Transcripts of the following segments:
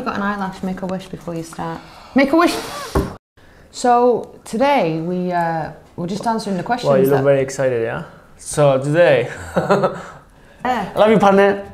You got an eyelash. Make a wish before you start. Make a wish. So today we uh, we're just answering the questions. Well, you look very excited, yeah? So today. Love you, partner.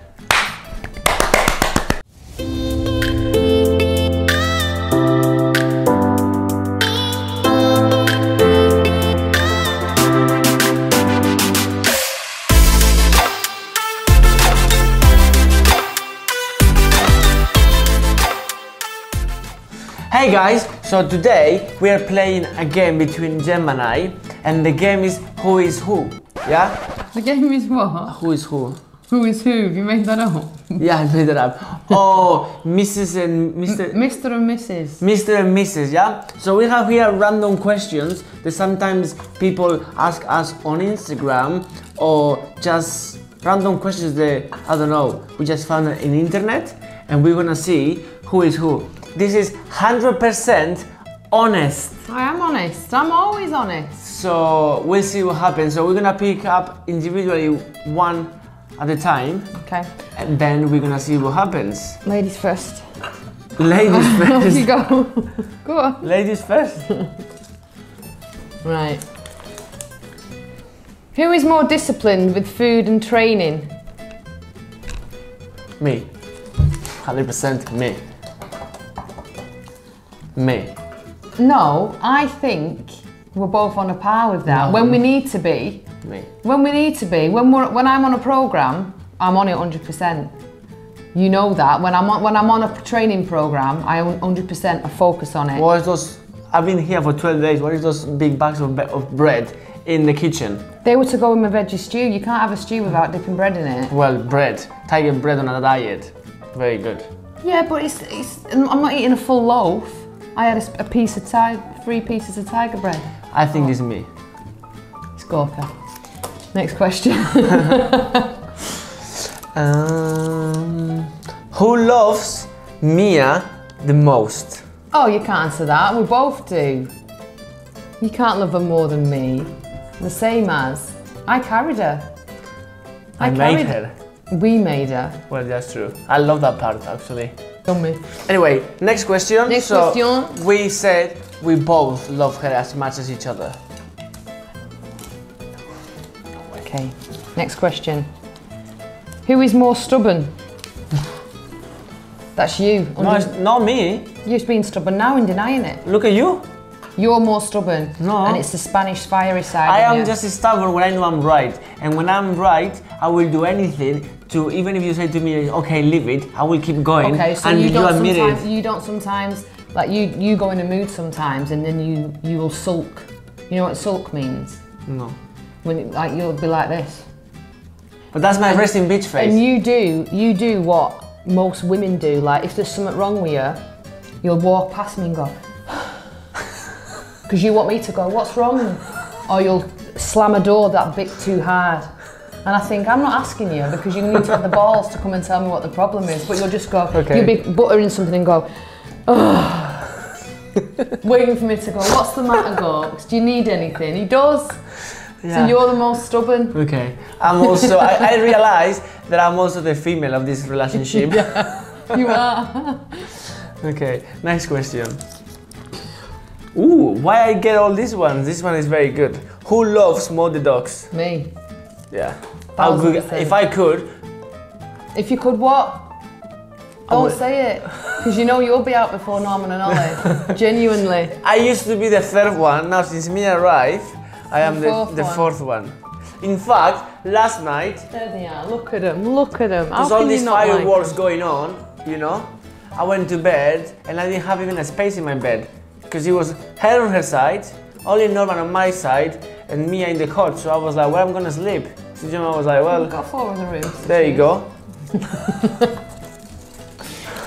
Hey guys, so today we are playing a game between Gem and I, and the game is Who is Who? Yeah? The game is what? Who is Who? Who is who? You made that up? Yeah, I made it up. Oh, Mrs. and Mr. Mr. and Mrs. Mr. and Mrs. Yeah. So we have here random questions that sometimes people ask us on Instagram or just random questions that I don't know. We just found in internet, and we're gonna see who is who. This is 100% honest. I am honest. I'm always honest. So we'll see what happens. So we're gonna pick up individually one at a time, Okay. and then we're gonna see what happens. Ladies first. Ladies Off you first. go. go on. Ladies first. Right. Who is more disciplined with food and training? Me. 100% me. Me. No, I think we're both on a par with that. No. When we need to be, Me. when we need to be, when we're when I'm on a program, I'm on it 100%. You know that. When I'm on when I'm on a training program, I 100% a focus on it. What is those? I've been here for 12 days. What is those big bags of, of bread in the kitchen? They were to go in my veggie stew. You can't have a stew without dipping bread in it. Well, bread. Tiger bread on a diet. Very good. Yeah, but it's, it's I'm not eating a full loaf. I had a piece of tiger, three pieces of tiger bread. I think this is me. Gorka. Next question. Um, who loves Mia the most? oh, you can't answer that. We both do. You can't love her more than me. The same as I carried her. I, made carried- her. We made her. Well, that's true. I love that part actually. Me. Anyway, next question. Next so question. We said we both love her as much as each other. Okay. Next question. Who is more stubborn? That's you. No, it's not me. You're being stubborn now and denying it. Look at you. You're more stubborn. No. And it's the Spanish fiery side. I am you. just stubborn when I know I'm right. And when I'm right, I will do anything to, even if you say to me, okay, leave it, I will keep going. Okay, so and you don't admit sometimes it. you don't sometimes like you you go in a mood sometimes and then you you will sulk. You know what sulk means? No. When like you'll be like this. But that's my resting bitch face. And you do you do what most women do. Like if there's something wrong with you, you'll walk past me and go because you want me to go. What's wrong? Or you'll slam a door that bit too hard. And I think I'm not asking you because you need to have the balls to come and tell me what the problem is. But you'll just go. Okay. You'll be buttering something and go. Ugh. Waiting for me to go. What's the matter, Gorks? Do you need anything? He does. Yeah. So you're the most stubborn. Okay. I'm also, I, I realize that I'm also the female of this relationship. You are. Okay, next question. Ooh, why I get all these ones? This one is very good. Who loves more the dogs? me. Yeah. How Thousand good, if I could, If you could what? Don't say it. Because you know you'll be out before Norman and Olive. Genuinely. I used to be the third one. Now since Mia arrived, I am The the, fourth the one. fourth one. In fact, last night, There they are. Look at them. Look at them. there's all these fireworks going on, you know. I went to bed and I didn't have even a space in my bed because he was her on her side, only Norman on my side, and Mia in the cot. So I was like, where am I gonna sleep? So Gemma was like, well, We've got four other rooms. there you go.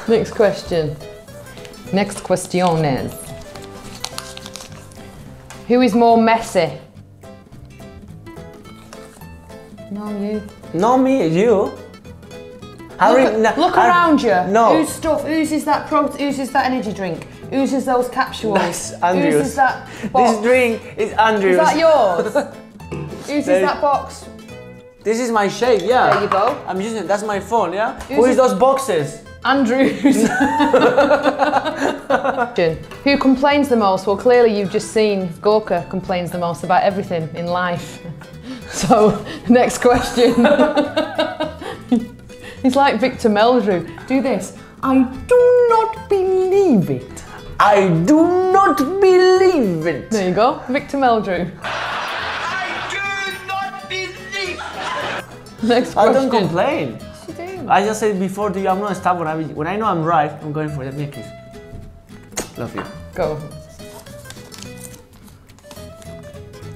Next question. Next question is Who is more messy? No, you. Not me, you. I Look, no, look I- around you. No. Whose stuff? Whose is that? Pro- whose is that energy drink? Is those capsules? That's Andrew's. Is that This drink is Andrew's. Is that yours? Is that box? This is my shake, yeah. There you go. I'm using it. That's my phone, yeah. Who is is- those boxes? Andrews. Who complains the most? Well, clearly you've just seen Gorka complains the most about everything in life. So, next question. He's like Victor Meldrew. Do this. I do not believe it. I do not believe it. There you go, Victor Meldrew. I do not believe. Next question. I don't complain. Yes, you do. I just said before to you, I'm not stubborn. I, when I know I'm right, I'm going for it. Let me a kiss. Love you. Go.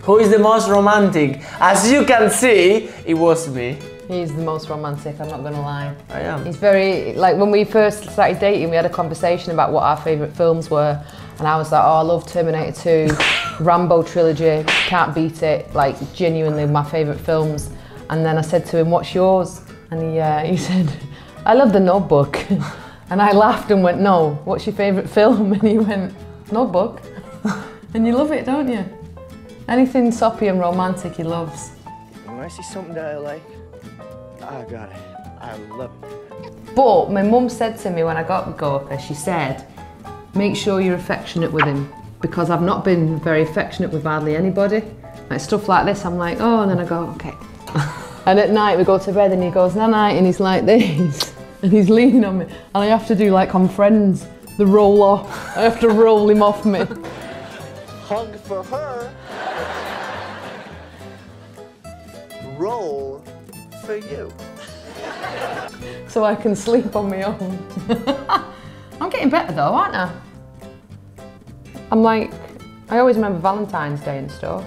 Who is the most romantic? As you can see, it was me. He's the most romantic, I'm not gonna lie. I am. He's very, like when we first started dating, we had a conversation about what our favourite films were. And I was like, oh, I love Terminator 2, Rambo trilogy, can't beat it. Like, genuinely my favourite films. And then I said to him, what's yours? And he, uh, he said, I love The Notebook. and I laughed and went, no, what's your favourite film? And he went, Notebook. and you love it, don't you? Anything soppy and romantic he loves. When I see something that I like, I got it. I love it. But my mum said to me when I got Gorka, she said, make sure you're affectionate with him because I've not been very affectionate with hardly anybody. Like stuff like this, I'm like, oh, and then I go, okay. and at night we go to bed and he goes, night night, and he's like this, and he's leaning on me, and I have to do like on Friends, the roll off. I have to roll him off me. Hug for her. Roll for you. so I can sleep on my own. I'm getting better though, aren't I? I'm like, I always remember Valentine's Day and stuff.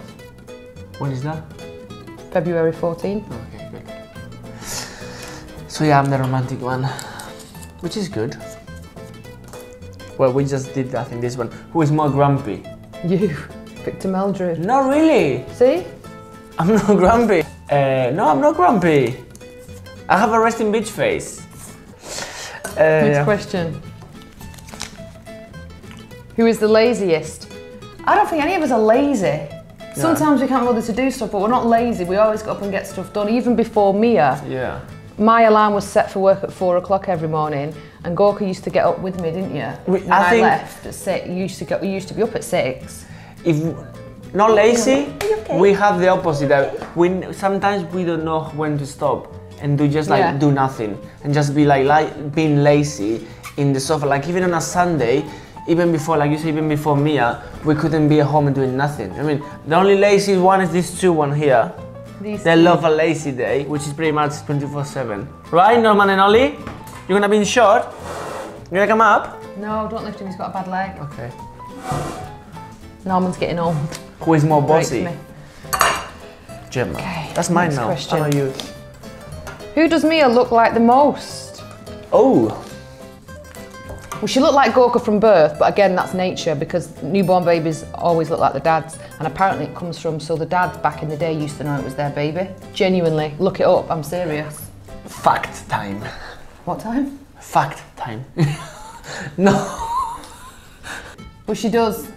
When is that? February 14th. Okay, good. So yeah, I'm the romantic one, which is good. Well, we just did that in this one. Who is more grumpy? You, Victor Meldrew. Not really. See? I'm not grumpy. Uh, no, I'm not grumpy. I have a resting bitch face. Uh, Next question. Who is the laziest? I don't think any of us are lazy. Sometimes we can't bother to do stuff, but we're not lazy. We always get up and get stuff done. Even before Mia, yeah. my alarm was set for work at four o'clock every morning, and Gorka used to get up with me, didn't you? When I I, think- left at six, you used to. You used to be up at six. If not lazy, we have the opposite. That we sometimes we don't know when to stop and do just like Yeah. do nothing and just be like, like being lazy in the sofa. Like even on a Sunday, even before like you say, even before Mia, we couldn't be at home and doing nothing. I mean, the only lazy one is this two one here. These They love a lazy day, which is pretty much 24/7. Right, Norman and Ollie, you're gonna be in short. You're gonna come up? No, don't lift him. He's got a bad leg. Okay. Norman's getting old. Who is more bossy? Gemma. Okay, That's mine now. question. How are you? Who does Mia look like the most? Oh, Well, she looked like Gorka from birth, but again, that's nature because newborn babies always look like the dads. And apparently, it comes from so the dads back in the day used to know it was their baby. Genuinely, look it up. I'm serious. fact time. What time? Fact time. no. But she does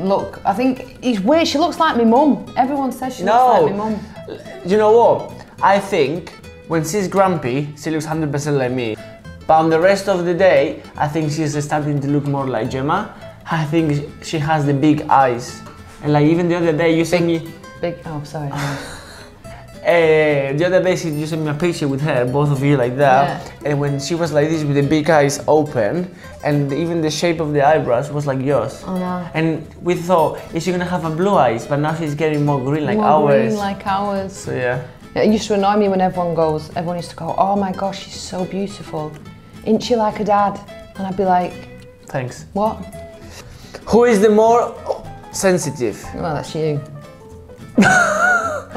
look. I think it's weird. She looks like my mum. Everyone says she No. looks like my mum. You know what? I think when she's grumpy, she looks 100% like me. But on the rest of the day, I think she's starting to look more like Gemma. I think she has the big eyes. And like even the other day, you sent me. Big. Oh, sorry. Uh, the other day, she, you sent me a picture with her, both of you like that. And when she was like this with the big eyes open, and even the shape of the eyebrows was like yours. Oh no. And we thought, is she gonna have a blue eyes? But now she's getting more green like More ours. green like ours. so yeah. It used to annoy me when everyone goes. Everyone used to go, "Oh my gosh, she's so beautiful. Isn't she like a dad?" And I'd be like, Thanks. "What?" Who is the more sensitive? Well, that's you.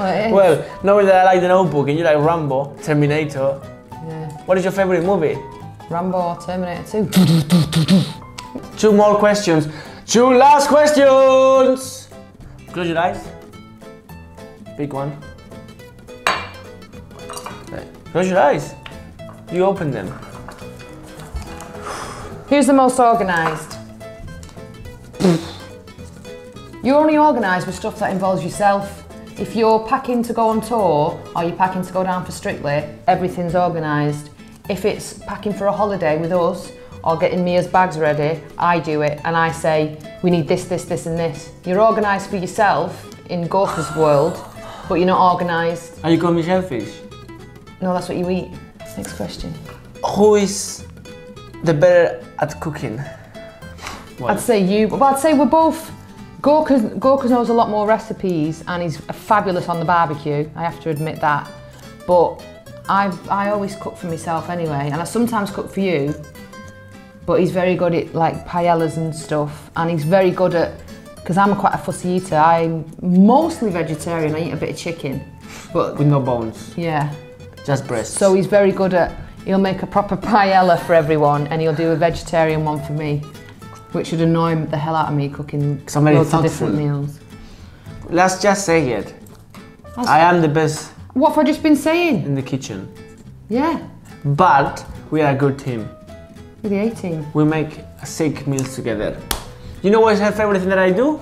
well. Well, knowing that I like the notebook and you like Rambo, Terminator. yeah. What is your favorite movie? Rambo or Terminator 2. Two more questions. Two last questions. Close your eyes. Big one. Close your eyes. You open them. Who's the most organised? You're only organised with stuff that involves yourself. If you're packing to go on tour or you're packing to go down for Strictly, everything's organised. if it's packing for a holiday with us or getting Mia's bags ready, I do it and I say, we need this, this, this, and this. You're organised for yourself in Gorka's world, but you're not organised. Are you calling me selfish? No, that's what you eat. Next question. Who is the better at cooking? I'd say you, but I'd say we're both. Gorka, Gorka knows a lot more recipes and he's fabulous on the barbecue, I have to admit that. But I, I always cook for myself anyway, and I sometimes cook for you. But he's very good at like paellas and stuff, and he's very good at, because I'm quite a fussy eater, I'm mostly vegetarian, I eat a bit of chicken. But With no bones, yeah, just breasts. so he's very good at, he'll make a proper paella for everyone and he'll do a vegetarian one for me, which would annoy the hell out of me cooking very of different meals. let's just say it. That's- I am the best What have I just been saying? in the kitchen, Yeah, but we are a good team. with the 18. We make sick meals together. You know what is her favorite thing that I do?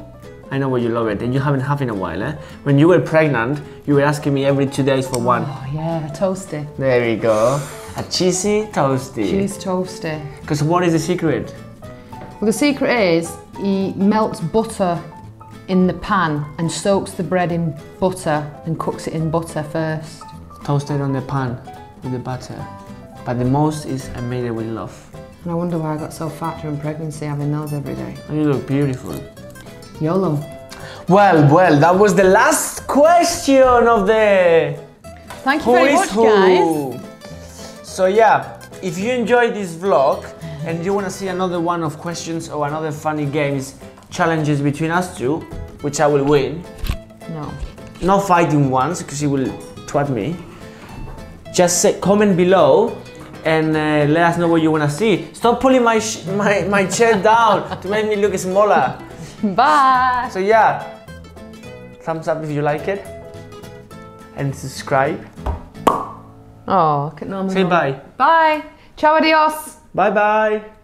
I know what you love it, and you haven't had in a while. Eh? When you were pregnant, you were asking me every two days for one. Oh yeah, a toasty. There we go. A cheesy toasty. Cheese toasty. Because what is the secret? Well, the secret is he melts butter in the pan and soaks the bread in butter and cooks it in butter first. Toasted on the pan with the butter. But the most is I made it with love. And I wonder why I got so fat during pregnancy having those every day. And you look beautiful. YOLO. Well, well, that was the last question of the Thank you Who very is much, who. guys. So yeah, if you enjoyed this vlog and you want to see another one of questions or another funny games, challenges between us two, which I will win, No. not fighting ones because you will twat me. Just say, comment below and uh, let us know what you want to see. Stop pulling my, sh- my my chair down to make me look smaller. Bye. So yeah, thumbs up if you like it and subscribe. Oh, no, Say bye. Bye. Ciao, adios. Bye bye.